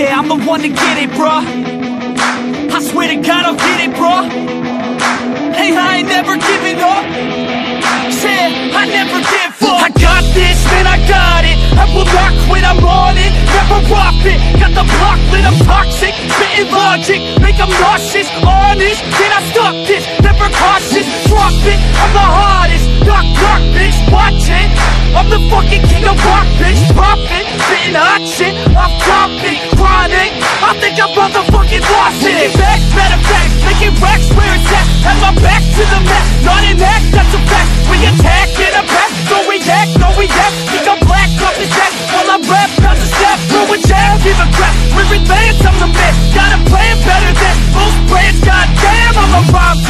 Yeah, I'm the one to get it, bruh. I swear to God I'll get it, bruh. Hey, I ain't never giving up. Yeah, I never give up. I got this, man, I got it. I will not quit, I'm on it. Never rock it. Got the block lit, I'm toxic. Spitting logic, make them nauseous. Honest, can I stop this? Never cautious, drop it. I'm the hardest, knock, knock, bitch. Watch it. I'm the fucking king of rock, bitch. Pop it, spitting hot Through a jab, give a crap We're advanced, I'm the man. Got a plan better than most brands Goddamn, I'm a rhyme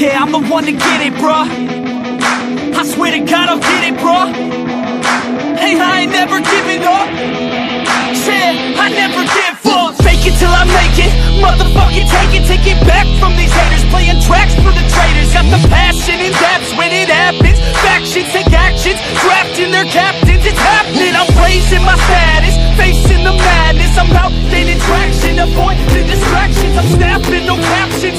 Yeah. I'm the one to get it, bruh. I swear to God I'll get it, bruh. Hey, I ain't never giving up. Yeah, I never give up. Fake it till I make it. Motherfucking take it Take it back from these haters. Playing tracks for the traitors. Got the passion in depths when it happens. Factions take actions. Drafting their captains. It's happening. I'm raising my status. Facing the madness. I'm out gaining traction. Avoiding distractions. I'm snapping. No captions